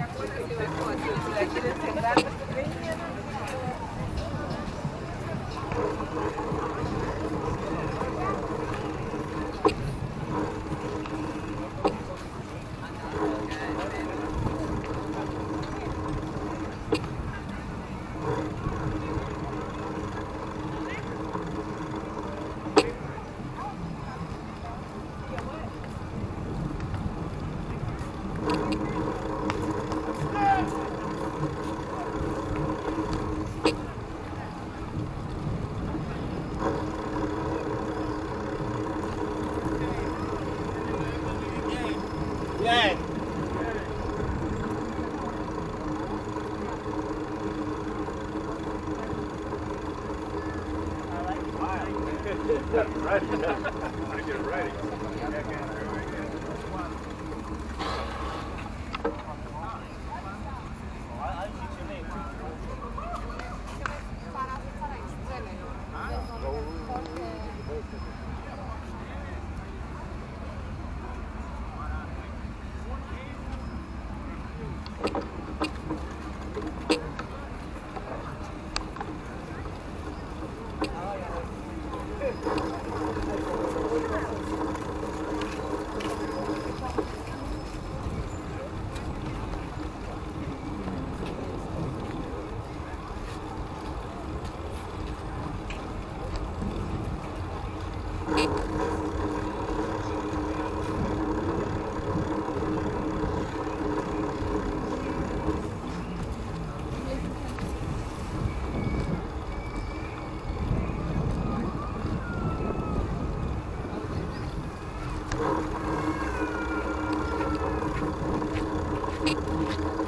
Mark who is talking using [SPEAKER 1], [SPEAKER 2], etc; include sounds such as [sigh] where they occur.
[SPEAKER 1] si que la si la quieres Yan. All
[SPEAKER 2] right. Ready. [laughs] I get ready.
[SPEAKER 3] you Thank you.